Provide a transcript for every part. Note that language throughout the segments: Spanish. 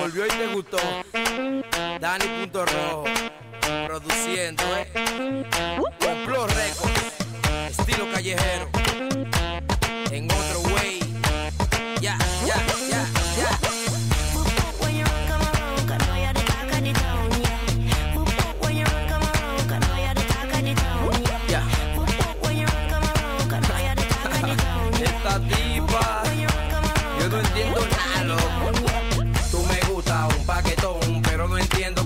Volvió y te gustó. Dani Punto Rojo. Produciendo, eh. Complot Records. Estilo callejero. En otro way. Ya, ya, ya, ya. Esta tipa. Yo no entiendo nada, loco.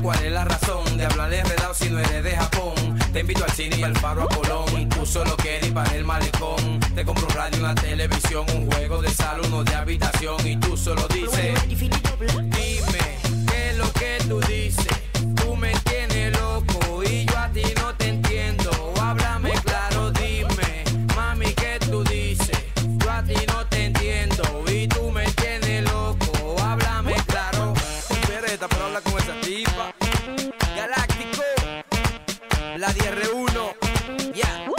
Cuál es la razón de hablar enredado si no eres de Japón. Te invito al cine y al faro a Colón. Tú solo quieres ir para el malecón. Te compro un radio, una televisión, un juego de sala, uno de habitación. Y tú solo dices, dime, ¿qué es lo que tú dices? La 10 1 Ya.